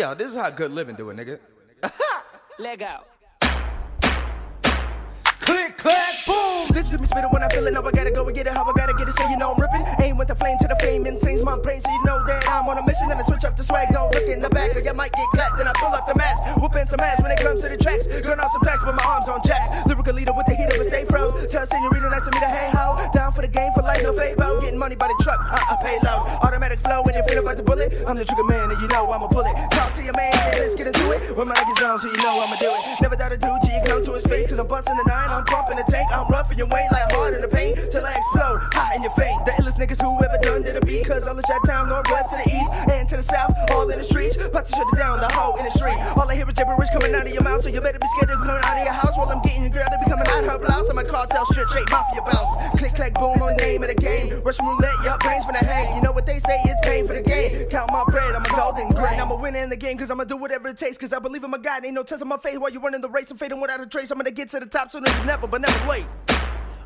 Yo, this is how good living do it, nigga. Leg out. Click, clack, boom. This to me spit when I feel it. Now I gotta go and get it. How I gotta get it so you know I'm ripping. Aim with the flame to the fame. Insane's my brain so you know that I'm on a mission. And I switch up the swag. Don't look in the back or you might get clapped. Then I pull up the mask. Whooping some ass when it comes to the tracks. Gun off some tracks with my arms on jacks. Lyrical leader with the heat of a stay froze. Tell senorita nice to me to hey ho. Money by the truck. Uh, uh, pay low. Automatic flow when you feel about the bullet. I'm the trigger man and you know I'm a bullet. Talk to your man and let's get into it. When my niggas on so you know I'ma do it. Never doubt a dude till you come to his face. Cause I'm busting the nine. I'm pumping the tank. I'm roughing your way like hard in the paint till I explode. Hot in your face. The illest niggas who ever done to the beat. Cause all the shot town, northwest to the east and to the south, all in the streets. About to shut it down, the whole industry. All I hear gibberish coming out of your mouth, so you better be scared of come out of your house while I'm getting your girl to be coming out her blouse. I'm a cartel strip straight mafia bounce. Click, clack, boom on name of the game. Russian roulette, your brains finna hang. You know what they say, it's pain for the game. Count my bread, I'm a golden grain. I'm a winner in the game, cause I'ma do whatever it takes. Cause I believe in my God, ain't no test on my face while you running the race. I'm fading without a trace. I'm gonna get to the top sooner than never, but never late.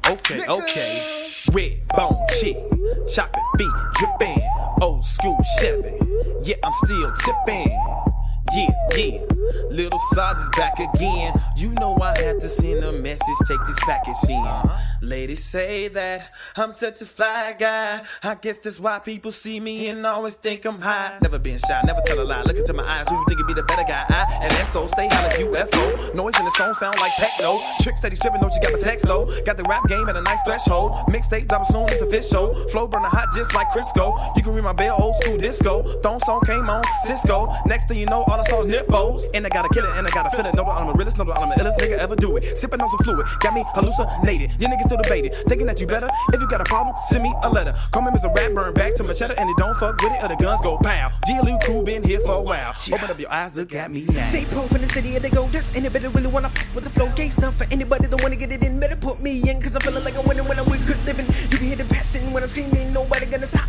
Okay, okay. Red bone chick, chopping feet dripping. Old school Chevy, yeah, I'm still tipping. Yeah, yeah. Little Sarg is back again. You know I had to send a message, take this package in. Uh-huh. Ladies say that I'm such a fly guy. I guess that's why people see me and always think I'm high. Never been shy, never tell a lie. Look into my eyes, who you think would be the better guy? I and SO stay high like UFO. Noise in the song sound like techno. Trick steady stripping, don't you got my text low? Got the rap game at a nice threshold. Mixtape dropping soon, it's official. Flow burning hot just like Crisco. You can read my bell, old school disco. Thong song came on Sisqó. Next thing you know, all saw is nipples. And I gotta kill it, and I gotta feel it. Know that I'm a realist, know that I'm the illest nigga ever do it. Sipping on some fluid, got me hallucinated. You niggas still debated, thinking that you better. If you got a problem, send me a letter. Call me Mr. Rap, burn back to my cheddar, and it don't fuck with it, or the guns go pow. GLU crew been here for a while. Open up your eyes, look at me now. Say pro from the city, and they go dust. Anybody really wanna fuck with the flow gangsta? For anybody that wanna get it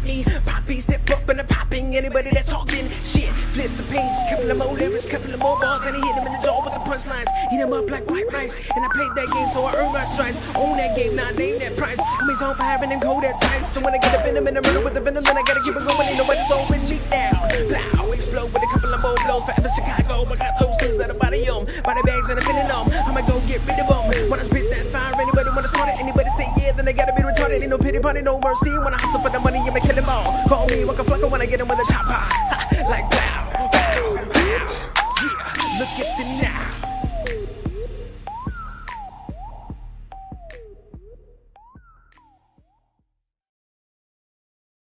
me. Poppy, step up and I'm popping. Anybody that's talking shit, flip the page. Couple of more lyrics, couple of more balls, and I hit them in the door with the punchlines. Eat them up like white rice. And I played that game, so I earned my stripes. Own that game, now I name that price. I'm his home for having them cold at sights. So when I get up in and I murder with the venom, then I gotta keep it going. Ain't nobody's holding me down. Blow, explode with a couple of more blows. Forever Chicago, oh I got those things that are body on. Body bags and I'm feeling on. I'ma go get rid of them. When I spit that fire, anybody wanna start it? Anybody say yeah, then they gotta be it, ain't no pity, pun, no mercy. When I hustle for the money, you may kill them all. Call me, walk a when I get him with a chopper. like, wow.